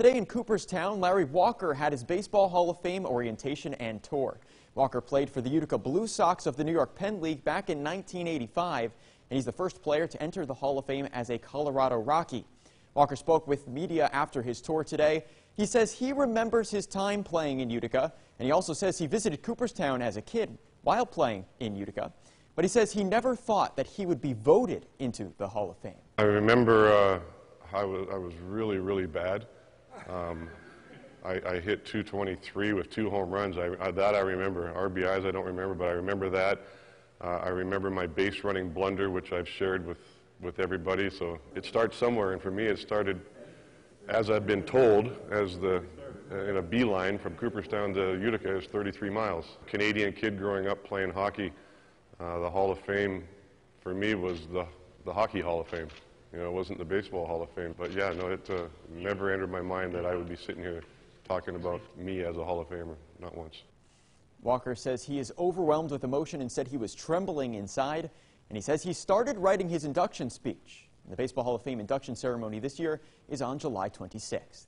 Today in Cooperstown, Larry Walker had his Baseball Hall of Fame orientation and tour. Walker played for the Utica Blue Sox of the New York Penn League back in 1985, and he's the first player to enter the Hall of Fame as a Colorado Rocky. Walker spoke with media after his tour today. He says he remembers his time playing in Utica, and he also says he visited Cooperstown as a kid while playing in Utica. But he says he never thought that he would be voted into the Hall of Fame. I remember uh, I, was, I was really, really bad. Um, I, I, hit 223 with two home runs. I, I, that I remember. RBIs I don't remember, but I remember that. Uh, I remember my base running blunder, which I've shared with, with everybody. So it starts somewhere, and for me, it started, as I've been told, as the in a beeline from Cooperstown to Utica is 33 miles. Canadian kid growing up playing hockey. Uh, the Hall of Fame for me was the, the Hockey Hall of Fame. You know, it wasn't the Baseball Hall of Fame. But yeah, no, it uh, never entered my mind that I would be sitting here talking about me as a Hall of Famer, not once. Walker says he is overwhelmed with emotion and said he was trembling inside. And he says he started writing his induction speech. The Baseball Hall of Fame induction ceremony this year is on July 26th.